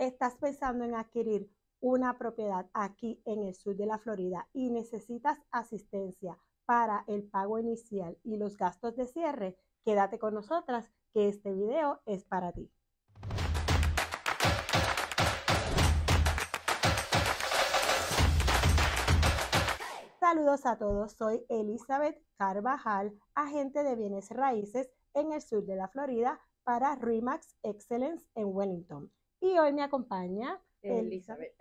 estás pensando en adquirir una propiedad aquí en el sur de la Florida y necesitas asistencia para el pago inicial y los gastos de cierre, quédate con nosotras que este video es para ti. Saludos a todos, soy Elizabeth Carvajal, agente de bienes raíces en el sur de la Florida para REMAX Excellence en Wellington. Y hoy me acompaña Elizabeth.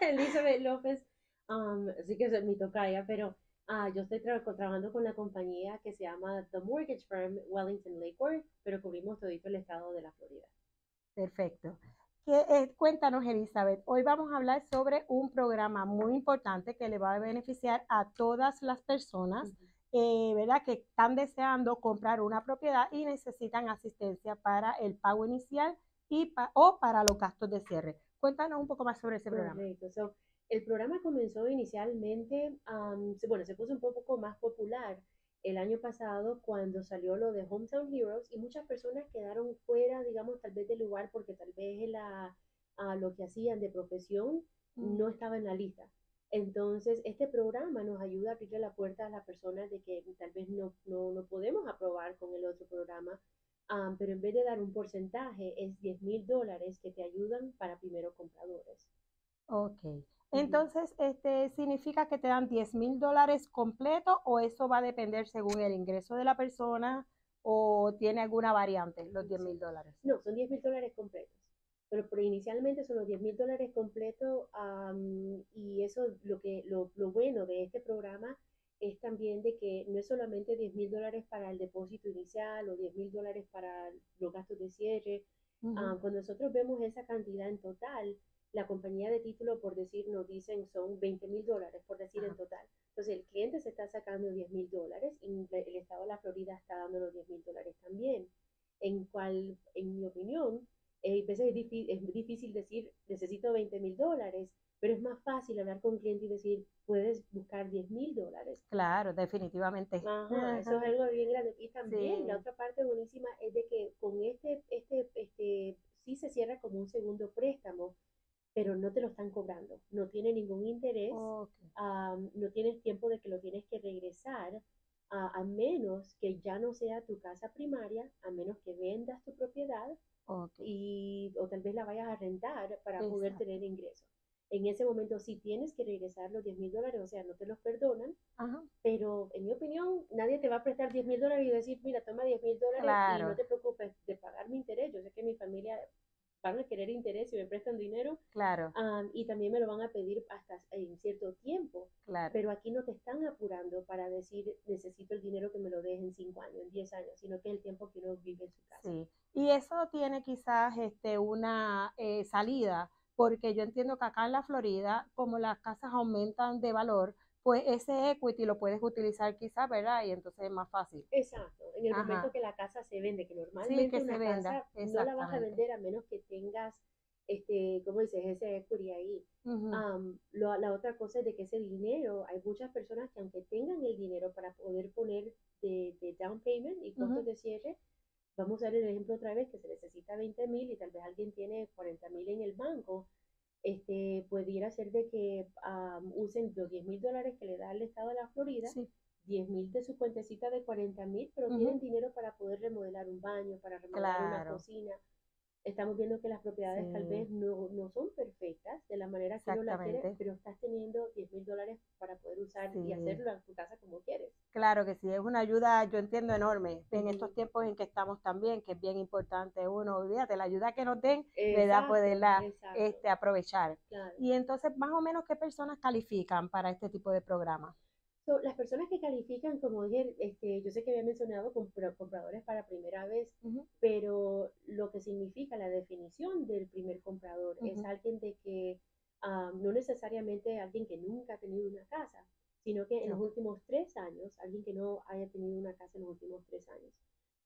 Elizabeth López, um, así que es mi tocaya, pero uh, yo estoy trabajando con la compañía que se llama The Mortgage Firm Wellington Lake Worth, pero cubrimos todo el estado de la Florida. Perfecto. Eh, cuéntanos, Elizabeth, hoy vamos a hablar sobre un programa muy importante que le va a beneficiar a todas las personas, eh, ¿verdad? Que están deseando comprar una propiedad y necesitan asistencia para el pago inicial y o para los gastos de cierre. Cuéntanos un poco más sobre ese programa. el programa comenzó inicialmente, bueno, se puso un poco más popular el año pasado cuando salió lo de Hometown Heroes y muchas personas quedaron fuera, digamos, tal vez del lugar porque tal vez la, lo que hacían de profesión mm. no estaba en la lista. Entonces, este programa nos ayuda a abrirle la puerta a las personas de que tal vez no, no, no podemos aprobar con el otro programa pero en vez de dar un porcentaje, es 10 mil dólares que te ayudan para primeros compradores. Ok. Entonces, este, ¿significa que te dan 10 mil dólares completo o eso va a depender según el ingreso de la persona o tiene alguna variante, los 10 mil dólares? No, son 10 mil dólares completos. Pero, inicialmente son los 10 mil dólares completos y eso lo que lo, lo bueno de este programa es también de que no es solamente 10 mil dólares para el depósito inicial o 10 mil dólares para los gastos de cierre. Ah, cuando nosotros vemos esa cantidad en total, la compañía de título, por decir, nos dicen son 20 mil dólares, por decir en total. Entonces, el cliente se está sacando 10 mil dólares y el estado de la Florida está dando los 10 mil dólares también. En cual, en mi opinión, eh, a veces es, es difícil decir, necesito 20 mil dólares, pero es más fácil hablar con un cliente y decir, puedes buscar 10 mil dólares. Claro, definitivamente. Ajá, eso es algo bien grande. Y también la otra parte buenísima es de que con este, este, este, sí se cierra como un segundo préstamo, pero no te lo están cobrando. No tiene ningún interés, no tienes tiempo de que lo tienes que regresar, a menos que ya no sea tu casa primaria, a menos que vendas tu propiedad y, o tal vez la vayas a rentar para poder tener ingresos en ese momento sí tienes que regresar los 10 mil dólares, o sea, no te los perdonan, pero en mi opinión nadie te va a prestar 10 mil dólares y decir, mira, toma 10 mil dólares y no te preocupes de pagar mi interés. Yo sé que mi familia van a querer interés y me prestan dinero. Claro. y también me lo van a pedir hasta en cierto tiempo. Claro. Pero aquí no te están apurando para decir, necesito el dinero que me lo dejen en 5 años, en 10 años, sino que es el tiempo que uno vive en su casa. Sí. Y eso tiene quizás este, una eh, salida porque yo entiendo que acá en la Florida, como las casas aumentan de valor, pues ese equity lo puedes utilizar quizás, ¿verdad? Y entonces es más fácil. Exacto, en el momento que la casa se vende, que normalmente una casa no la vas a vender a menos que tengas, este, ¿cómo dices? Ese equity ahí. la otra cosa es de que ese dinero, hay muchas personas que aunque tengan el dinero para poder poner de, down payment y costos de cierre, Vamos a ver el ejemplo otra vez que se necesita 20 mil y tal vez alguien tiene 40 mil en el banco. Este, pudiera ser de que usen los 10 mil dólares que le da el Estado de la Florida, 10 mil de su cuentecita de 40 mil, pero tienen dinero para poder remodelar un baño, para remodelar una cocina estamos viendo que las propiedades tal vez no, no, son perfectas de la manera que uno la quiere, pero estás teniendo 10 mil dólares para poder usar y hacerlo en tu casa como quieres. Claro que sí, es una ayuda, yo entiendo, enorme en estos tiempos en que estamos también, que es bien importante uno, olvídate, la ayuda que nos den, ¿verdad? Poderla este, aprovechar. Y entonces, más o menos, ¿qué personas califican para este tipo de programa? las personas que califican, como dije, este, yo sé que había mencionado compradores para primera vez, pero lo que significa la definición del primer comprador es alguien de que no necesariamente alguien que nunca ha tenido una casa, sino que en los últimos tres años, alguien que no haya tenido una casa en los últimos tres años.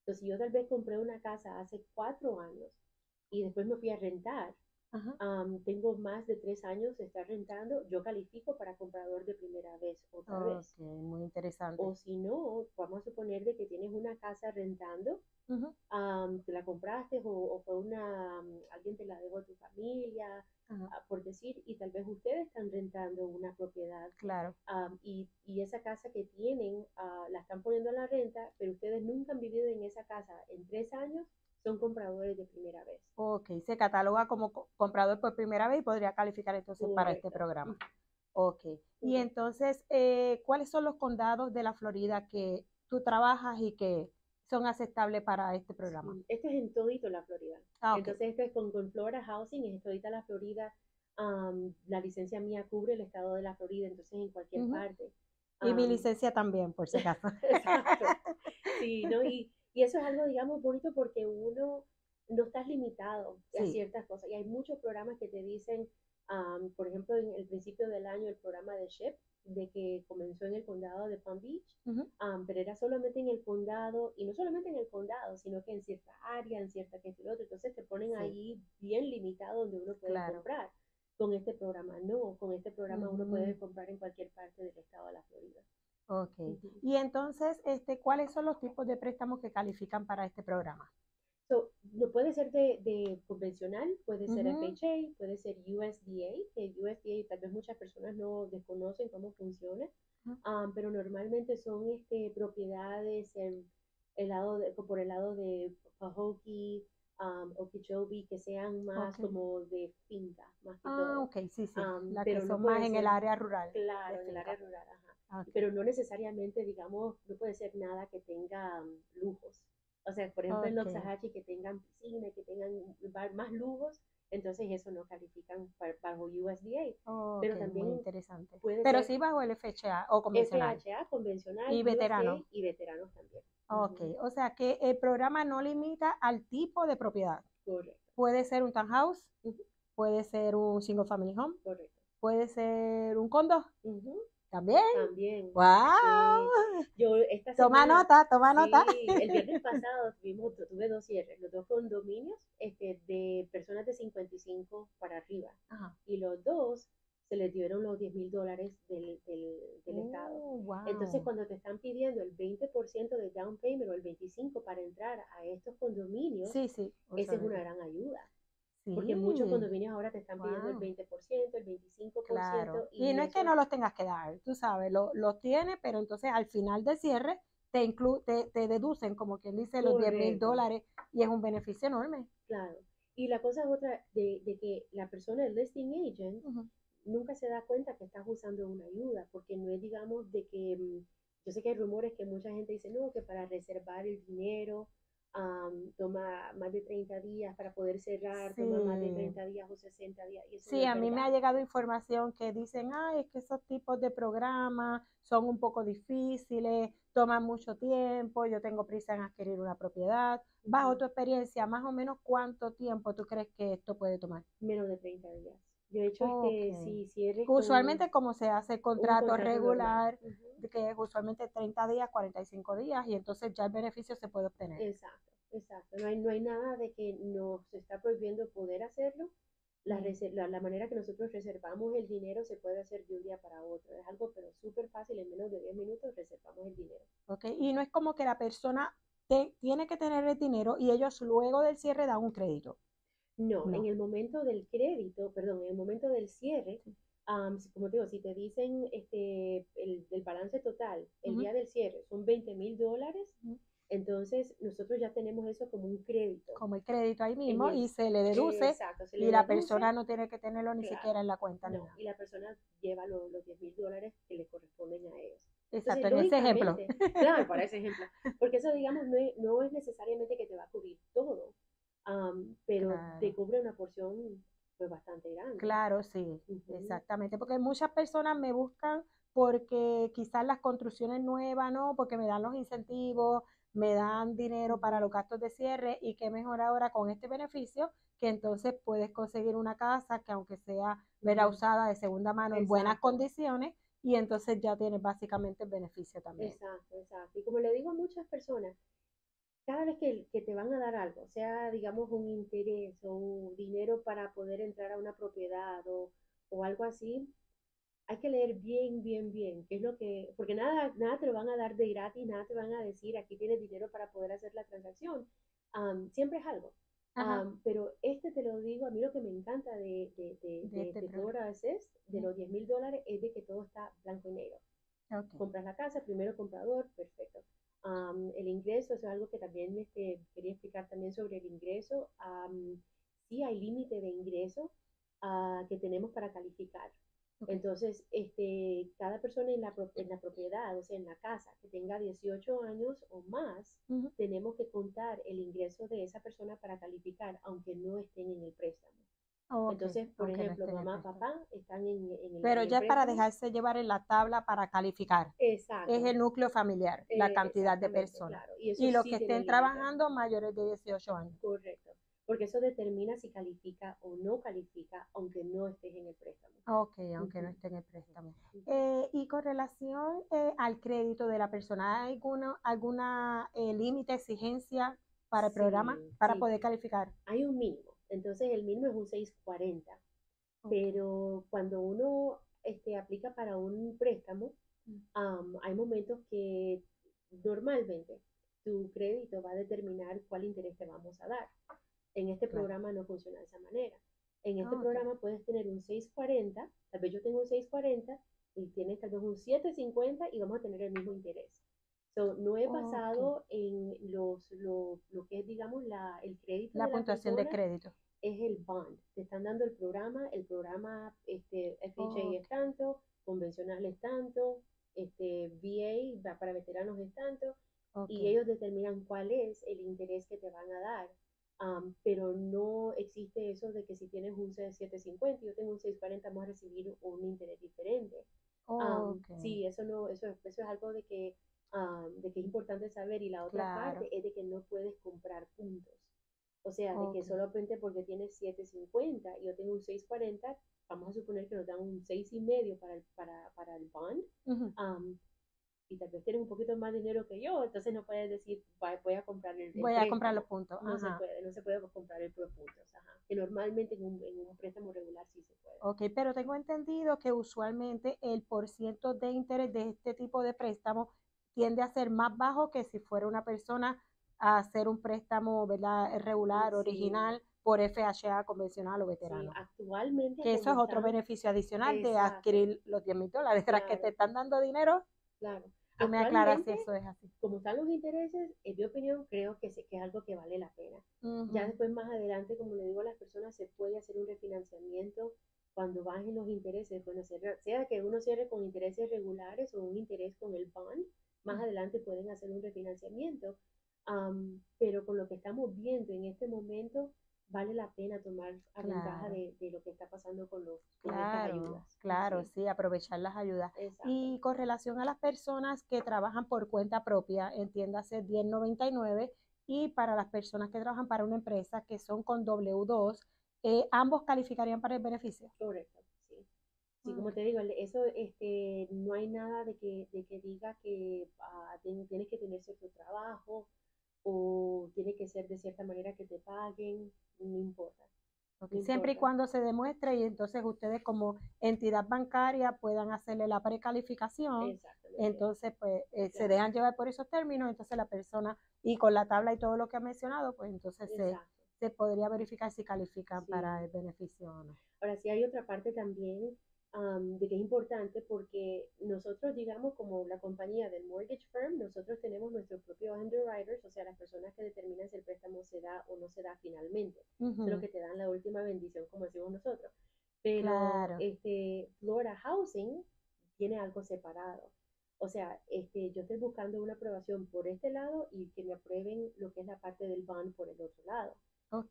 Entonces, yo tal vez compré una casa hace cuatro años y después me fui a rentar tengo más de tres años de estar rentando, yo califico para comprador de primera vez otra vez. Muy interesante. O si no, vamos a suponer de que tienes una casa rentando, te la compraste o, fue una, alguien te la dejó a tu familia, ah, por decir, y tal vez ustedes están rentando una propiedad. Claro. y, y, esa casa que tienen uh, la están poniendo en la renta, pero ustedes nunca han vivido en esa casa en tres años, son compradores de primera vez. Ok, se cataloga como comprador por primera vez y podría calificar entonces para este programa. Ok, y entonces, eh, ¿cuáles son los condados de la Florida que tú trabajas y que son aceptables para este programa? Este es en todito la Florida. Ah, entonces, esto es con, con Florida Housing, es todita la Florida. la licencia mía cubre el estado de la Florida, entonces en cualquier parte. Y mi licencia también, por si acaso. Exacto. Sí, ¿no? Y, y eso es algo, digamos, bonito porque uno no estás limitado a ciertas cosas. Y hay muchos programas que te dicen, por ejemplo, en el principio del año, el programa de SHIP, de que comenzó en el condado de Palm Beach, pero era solamente en el condado, y no solamente en el condado, sino que en cierta área, en cierta que y otro. Entonces te ponen ahí bien limitado donde uno puede comprar. Con este programa no, con este programa uno puede comprar en cualquier parte del estado de la Florida. Ok. Y entonces, este, ¿cuáles son los tipos de préstamos que califican para este programa? So, no puede ser de, convencional, puede ser FHA, puede ser USDA, que USDA tal vez muchas personas no desconocen cómo funciona, um, pero normalmente son este, propiedades en el lado por el lado de Pahokee, um, Okeechobee, que sean más como de finca, más que ah, ok, sí, sí, um, la que son más en el área rural. Claro, en el área rural, pero no necesariamente, digamos, no puede ser nada que tenga mm, lujos. O sea, por ejemplo, en los Sahachi que tengan piscina, que tengan más lujos, entonces eso no califican bajo USDA. pero también interesante. pero sí bajo el FHA o convencional. FHA, convencional. Y veteranos. Y veteranos también. Ok, o sea que el programa no limita al tipo de propiedad. Correcto. Puede ser un townhouse, puede ser un single family home, Correcto. puede ser un condo, ¿También? También. ¡Wow! Yo toma nota, toma nota. El viernes pasado tuvimos, tuve dos cierres, los dos condominios este, de personas de 55 para arriba. Y los dos se les dieron los 10 mil dólares del, del, Estado. Oh, Entonces, cuando te están pidiendo el 20% de down payment o el 25% para entrar a estos condominios, sí, sí, esa es una gran ayuda. Porque muchos condominios ahora te están pidiendo el 20%, el 25%. Claro. Y, no es que no los tengas que dar, tú sabes, los lo tienes, pero entonces al final de cierre te, inclu te, te deducen, como quien dice, los 10 mil dólares y es un beneficio enorme. Claro. Y la cosa es otra, de, de que la persona, el listing agent, nunca se da cuenta que estás usando una ayuda, porque no es, digamos, de que, mm, yo sé que hay rumores que mucha gente dice, no, que para reservar el dinero toma más de 30 días para poder cerrar, toma más de 30 días o 60 días. sí, a mí me ha llegado información que dicen, ay, es que esos tipos de programas son un poco difíciles, toman mucho tiempo, yo tengo prisa en adquirir una propiedad. Bajo tu experiencia, más o menos cuánto tiempo tú crees que esto puede tomar? Menos de 30 días. Yo he hecho que si cierres. Usualmente, como se hace contrato, regular, que es usualmente 30 días, 45 días, y entonces ya el beneficio se puede obtener. Exacto, exacto. No hay, no hay nada de que nos está prohibiendo poder hacerlo. La, la, manera que nosotros reservamos el dinero se puede hacer de un día para otro. Es algo pero súper fácil, en menos de 10 minutos reservamos el dinero. Ok, y no es como que la persona te, tiene que tener el dinero y ellos luego del cierre dan un crédito. No, en el momento del crédito, perdón, en el momento del cierre, como te digo, si te dicen este, el, balance total, el día del cierre, son 20 mil dólares, entonces nosotros ya tenemos eso como un crédito. Como el crédito ahí mismo y se le deduce y la persona no tiene que tenerlo ni siquiera en la cuenta. No, y la persona lleva los 10 mil dólares que le corresponden a ellos. Exacto, en ese ejemplo. Claro, para ese ejemplo. Porque eso, digamos, no es, no es necesariamente que te va a cubrir todo pero te cubre una porción pues bastante grande. Claro, sí, exactamente, porque muchas personas me buscan porque quizás las construcciones nuevas, ¿no? Porque me dan los incentivos, me dan dinero para los gastos de cierre y qué mejor ahora con este beneficio que entonces puedes conseguir una casa que aunque sea vera usada de segunda mano en buenas condiciones y entonces ya tienes básicamente el beneficio también. Exacto, exacto. Y como le digo a muchas personas, cada vez que, que, te van a dar algo, sea digamos un interés o dinero para poder entrar a una propiedad o, o, algo así, hay que leer bien, bien, bien, qué es lo que, porque nada, nada te lo van a dar de gratis, nada te van a decir, aquí tienes dinero para poder hacer la transacción. siempre es algo. pero este te lo digo, a mí lo que me encanta de, de, de, de, este de, de los 10 mil dólares, es de que todo está blanco y negro. Compras la casa, primero comprador, perfecto. El ingreso, eso es algo que también este, quería explicar también sobre el ingreso. sí hay límite de ingreso uh, que tenemos para calificar. Entonces, este, cada persona en la, en la propiedad, o sea, en la casa, que tenga 18 años o más, tenemos que contar el ingreso de esa persona para calificar, aunque no estén en el préstamo. Entonces, por ejemplo, mamá, papá están en, en el Pero ya es para dejarse llevar en la tabla para calificar. Exacto. Es el núcleo familiar, la cantidad de personas. Y, los que estén trabajando mayores de 18 años. Correcto porque eso determina si califica o no califica, aunque no estés en el préstamo. Ok, aunque no esté en el préstamo. Eh, y con relación eh, al crédito de la persona, ¿hay alguna, alguna eh, límite, exigencia para el programa para poder calificar? Hay un mínimo, entonces el mínimo es un 640, pero cuando uno este, aplica para un préstamo, mm. hay momentos que normalmente tu crédito va a determinar cuál interés te vamos a dar. En este programa no funciona de esa manera. En este ah, programa puedes tener un 640, tal vez yo tengo un 640 y tienes tal vez un 750 y vamos a tener el mismo interés. So, no he basado en los, lo, lo, que es, digamos, la, el crédito. La puntuación de crédito. Es el bond. Te están dando el programa, el programa este, FHA es tanto, convencional es tanto, este, VA para veteranos es tanto, y ellos determinan cuál es el interés que te van a dar pero no existe eso de que si tienes un 750 y yo tengo un 640 vamos a recibir un interés diferente. Oh, sí, eso no, eso, eso es algo de que, de que es importante saber y la otra parte es de que no puedes comprar puntos. O sea, de que solamente porque tienes 750 y yo tengo un 640, vamos a suponer que nos dan un 6,5 para el, para, para el bond, y tal vez tienes un poquito más dinero que yo, entonces no puedes decir, voy a comprar el, Voy a comprar los puntos. No se puede, no se puede comprar el por puntos. Ajá. Que normalmente en un, en un préstamo regular sí se puede. Ok, pero tengo entendido que usualmente el porciento de interés de este tipo de préstamo tiende a ser más bajo que si fuera una persona a hacer un préstamo ¿verdad? regular, original, por FHA convencional o veterano. Sí, actualmente. Que eso es otro beneficio adicional de adquirir los 10 mil dólares. Tras que te están dando dinero, Claro. Tú me aclaras si eso es así. Como están los intereses, en mi opinión, creo que, que es algo que vale la pena. Ya después, más adelante, como le digo a las personas, se puede hacer un refinanciamiento cuando bajen los intereses. Bueno, sea que uno cierre con intereses regulares o un interés con el bond, más adelante pueden hacer un refinanciamiento. Pero con lo que estamos viendo en este momento, vale la pena tomar ventaja de, lo que está pasando con, los, claro, ayudas. Claro, sí. aprovechar las ayudas. Y con relación a las personas que trabajan por cuenta propia, entiéndase 1099, y para las personas que trabajan para una empresa que son con W2, eh, ambos calificarían para el beneficio. Correcto, sí. Sí, como te digo, eso este, no hay nada de que, de que diga que ah, tienes que tener cierto trabajo o tiene que ser de cierta manera que te paguen, no importa. Siempre y cuando se demuestre y entonces ustedes como entidad bancaria puedan hacerle la precalificación, entonces pues eh, se dejan llevar por esos términos, entonces la persona y con la tabla y todo lo que ha mencionado, pues entonces se, se, podría verificar si califican para el beneficio o no. Ahora sí hay otra parte también de que es importante porque nosotros, digamos, como la compañía del mortgage firm, nosotros tenemos nuestros propios underwriters, o sea, las personas que determinan si el préstamo se da o no se da finalmente. Son los que te dan la última bendición, como decimos nosotros. Pero este, Florida Housing tiene algo separado. O sea, este, yo estoy buscando una aprobación por este lado y que me aprueben lo que es la parte del bond por el otro lado.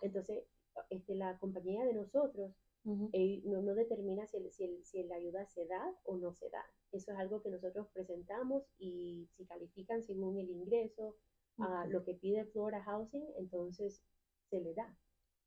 Entonces, este, la compañía de nosotros no, no, determina si, el, si, el, si, la ayuda se da o no se da. Eso es algo que nosotros presentamos y si califican según el ingreso, a lo que pide Florida Housing, entonces se le da.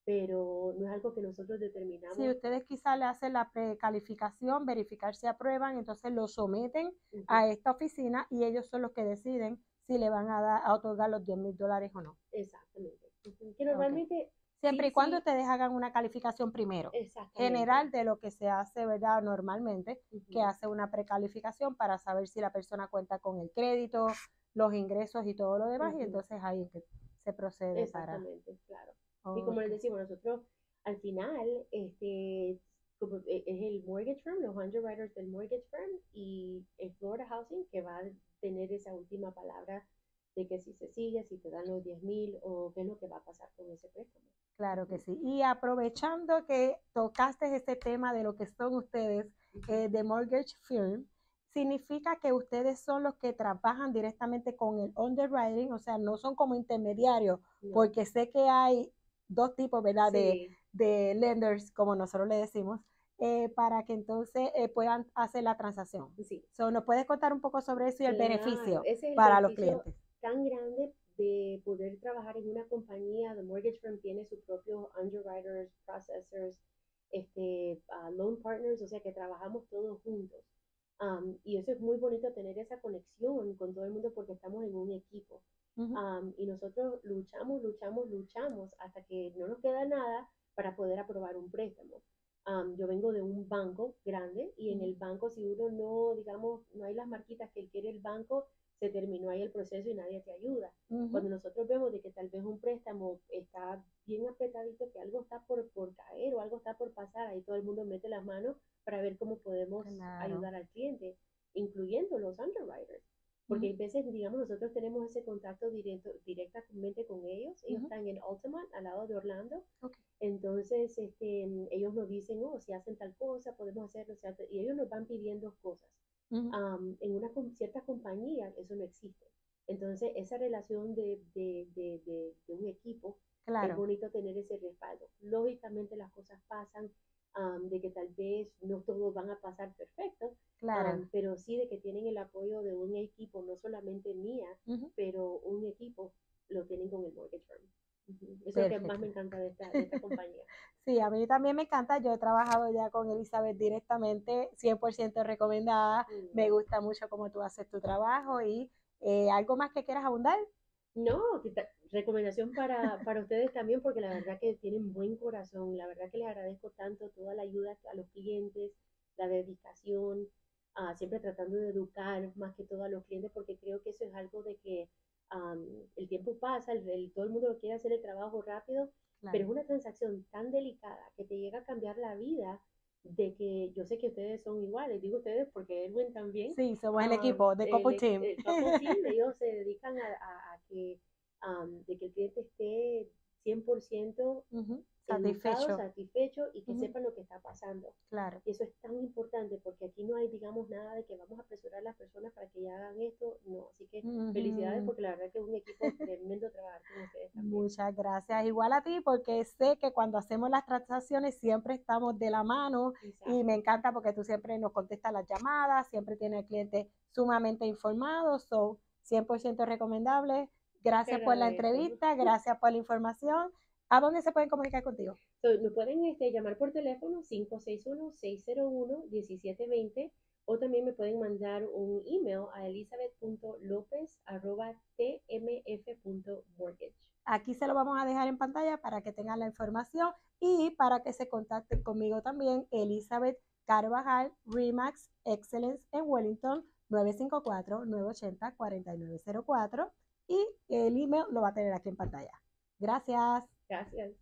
Pero no es algo que nosotros determinamos. Si ustedes quizás le hacen la precalificación, verificar si aprueban, entonces lo someten a esta oficina y ellos son los que deciden si le van a, dar, a otorgar los 10 mil dólares o no. Exactamente. Que normalmente... Siempre y cuando ustedes hagan una calificación primero, general de lo que se hace, ¿verdad? Normalmente, que hace una precalificación para saber si la persona cuenta con el crédito, los ingresos y todo lo demás, y entonces ahí es que se procede Exactamente, claro. Y como les decimos, nosotros al final, este, como e, es el mortgage firm, los underwriters del mortgage firm y el Florida Housing que va a tener esa última palabra de que si se sigue, si te dan los 10 mil o qué es lo que va a pasar con ese préstamo. Claro que sí. Y aprovechando que tocaste ese tema de lo que son ustedes eh, de mortgage firm, significa que ustedes son los que trabajan directamente con el underwriting, o sea, no son como intermediarios, porque sé que hay dos tipos, ¿verdad? De, de lenders, como nosotros le decimos, eh, para que entonces eh, puedan hacer la transacción. Sí. So, ¿Nos puedes contar un poco sobre eso y el beneficio para los clientes? Tan grande de poder trabajar en una compañía, The Mortgage Firm tiene sus propios underwriters, processors, este, uh, loan partners, o sea que trabajamos todos juntos. Um, y eso es muy bonito tener esa conexión con todo el mundo porque estamos en un equipo. um, y nosotros luchamos, luchamos, luchamos hasta que no nos queda nada para poder aprobar un préstamo. Um, yo vengo de un banco grande y en el banco si uno no, digamos, no hay las marquitas que quiere el banco, se terminó ahí el proceso y nadie te ayuda. Cuando nosotros vemos de que tal vez un préstamo está bien apretadito, que algo está por, por caer o algo está por pasar, ahí todo el mundo mete las manos para ver cómo podemos ayudar al cliente, incluyendo los underwriters. Porque a veces, digamos, nosotros tenemos ese contacto directo, directamente con ellos. Ellos están en Altamont, al lado de Orlando. Entonces, este, ellos nos dicen, oh, si hacen tal cosa, podemos hacerlo. y ellos nos van pidiendo cosas en una cierta compañía eso no existe. Entonces, esa relación de, de, de, de un equipo, es bonito tener ese respaldo. Lógicamente las cosas pasan, de que tal vez no todos van a pasar perfecto, claro. pero sí de que tienen el apoyo de un equipo, no solamente mía, pero un equipo lo tienen con el mortgage firm. Eso es lo que más me encanta de esta, de esta compañía. Sí, a mí también me encanta. Yo he trabajado ya con Elizabeth directamente, 100% recomendada. Me gusta mucho cómo tú haces tu trabajo y eh, algo más que quieras abundar. No, recomendación para, para ustedes también, porque la verdad que tienen buen corazón. La verdad que les agradezco tanto toda la ayuda a los clientes, la dedicación, uh, siempre tratando de educar más que todo a los clientes, porque creo que eso es algo de que el tiempo pasa, el, todo el mundo quiere hacer el trabajo rápido, pero es una transacción tan delicada que te llega a cambiar la vida de que yo sé que ustedes son iguales, digo ustedes porque Edwin también. Sí, somos el equipo de Couple Team. El, ellos se dedican a, a, que, de que el cliente esté 100% satisfecho. satisfecho y que sepan lo que está pasando. Claro. Y eso es tan importante porque aquí no hay, digamos, nada de que vamos a apresurar a las personas para que ya hagan esto. No, así que felicidades porque la verdad que es un equipo tremendo trabajar con ustedes también. Muchas gracias. Igual a ti porque sé que cuando hacemos las transacciones siempre estamos de la mano y me encanta porque tú siempre nos contestas las llamadas, siempre tienes al cliente sumamente informado, son 100% recomendable. Gracias por la entrevista, gracias por la información. ¿A dónde se pueden comunicar contigo? nos pueden este, llamar por teléfono 561-601-1720 o también me pueden mandar un email a elizabeth.lopez.tmf.mortgage. Aquí se lo vamos a dejar en pantalla para que tengan la información y para que se contacten conmigo también, Elizabeth Carvajal, Remax Excellence en Wellington, 954-980-4904 y el email lo va a tener aquí en pantalla. Gracias. Gracias.